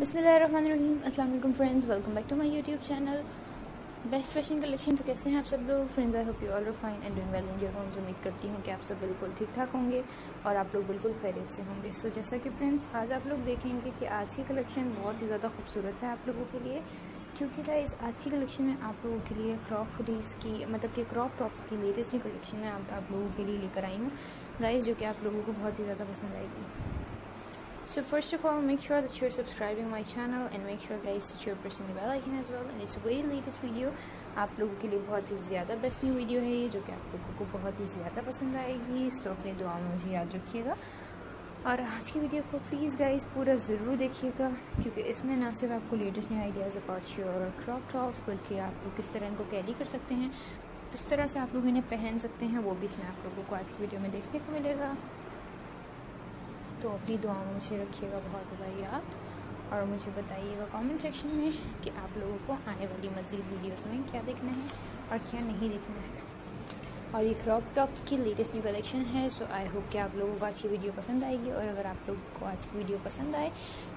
अस्सलाम friends welcome back to my YouTube channel. Best fashion collection तो कैसे हैं आप सब लोग? Friends I hope you all fine and doing well in your homes उम्मीद करती हूँ कि आप सब बिल्कुल ठीक ठाक होंगे और आप लोग बिल्कुल खैरियत से होंगे। सो so, जैसा कि फ्रेंड्स आज आप लोग देखेंगे कि आज की कलेक्शन बहुत ही ज़्यादा खूबसूरत है आप लोगों के लिए। क्योंकि गाइज़ आज की कलेक्शन में आप लोगों के लिए क्रॉप हुडीज़ की मतलब कि क्रॉप टॉप्स की लेटेस्ट कलेक्शन में आप, आप लोगों के लिए लेकर आई हूँ। गाइज़ जो कि आप लोगों को बहुत ही ज़्यादा पसंद आएगी। So first of all, make sure that you're subscribing my channel and make sure guys that you're pressing the bell icon as well. And it's very latest video. आप लोगों के लिए बहुत ही ज़्यादा बेस्ट न्यू वीडियो है ये जो कि आप लोगों को बहुत ही ज़्यादा पसंद आएगी सो अपनी दुआ में मुझे याद रखिएगा और आज की वीडियो को प्लीज़ गाइस पूरा ज़रूर देखिएगा क्योंकि इसमें ना सिर्फ़ आपको latest new ideas about your crop tops बल्कि आप लोग किस तरह इनको कैरी कर सकते हैं किस तरह से आप लोग इन्हें पहन सकते हैं वो भी इसमें आप लोगों को आज की वीडियो में देखने को मिलेगा तो अपनी दुआओं में मुझे रखिएगा बहुत ज़्यादा याद। और मुझे बताइएगा कमेंट सेक्शन में कि आप लोगों को आने वाली मज़ीद वीडियोस में क्या देखना है और क्या नहीं देखना है। और ये क्रॉप टॉप्स की लेटेस्ट न्यू कलेक्शन है सो आई होप कि आप लोगों को आज की वीडियो पसंद आएगी। और अगर आप लोगों को आज की वीडियो पसंद आए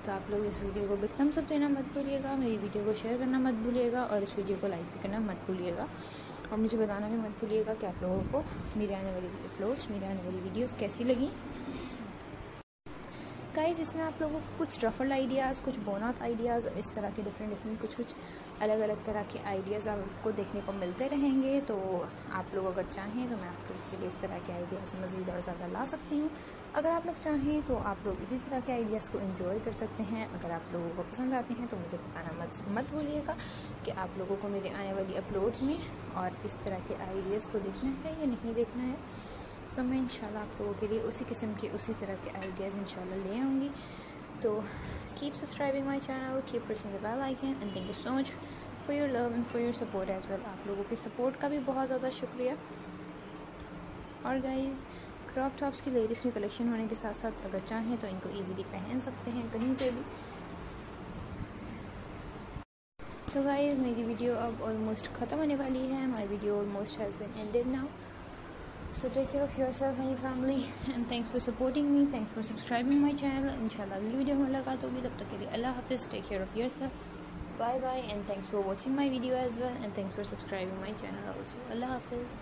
तो आप लोग इस वीडियो को बिग थम्स देना मत भूलिएगा, मेरी वीडियो को शेयर करना मत भूलिएगा, और इस वीडियो को लाइक भी करना मत भूलिएगा। और मुझे बताना भी मत भूलिएगा कि आप लोगों को मेरे आने वाली अपलोड्स मेरे आने वाली वीडियोज़ कैसी लगी। गाइज़ इसमें आप लोगों को कुछ रफल आइडियाज़ कुछ बोनाथ आइडियाज़ और इस तरह के डिफरेंट डिफरेंट कुछ कुछ अलग अलग तरह के आइडियाज़ आपको देखने को मिलते रहेंगे। तो आप लोग अगर चाहें तो मैं आप लोग लिए इस तरह के आइडियाज़ मज़ीद और ज़्यादा ला सकती हूँ। अगर आप लोग चाहें तो आप लोग इसी तरह के आइडियाज़ को इन्जॉय कर सकते हैं। अगर आप लोगों को पसंद आते हैं तो मुझे बताना मत मत भूलिएगा कि आप लोगों को मेरे आने वाली अपलोड्स में और इस तरह के आइडियाज़ को देखना है या नहीं देखना है। तो मैं इंशाल्लाह आप लोगों के लिए उसी किस्म के, उसी तरह के आइडियाज़ इंशाल्लाह ले आऊँगी। तो keep subscribing my channel keep pressing the bell icon and thank you so much for your love and for your support as well आप लोगों की सपोर्ट का भी बहुत ज़्यादा शुक्रिया। और गाइज़ क्रॉप टॉप्स की लेटेस्ट न्यू कलेक्शन होने के साथ साथ अगर चाहें तो इनको ईजिली पहन सकते हैं कहीं पर भी। तो गाइज़ मेरी वीडियो अब ऑलमोस्ट ख़त्म होने वाली है। My video almost has been ended now so take care of yourself and your family and thanks for supporting me thanks for subscribing my channel inshallah अगली वीडियो में मुलाकात होगी तब तक के लिए अल्लाह हाफिज़ take care of yourself bye bye and thanks for watching my video as well and thanks for subscribing my channel also Allah Hafiz